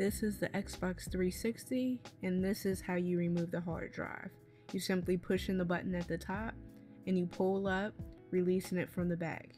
This is the Xbox 360 and this is how you remove the hard drive. You simply push in the button at the top and you pull up, releasing it from the back.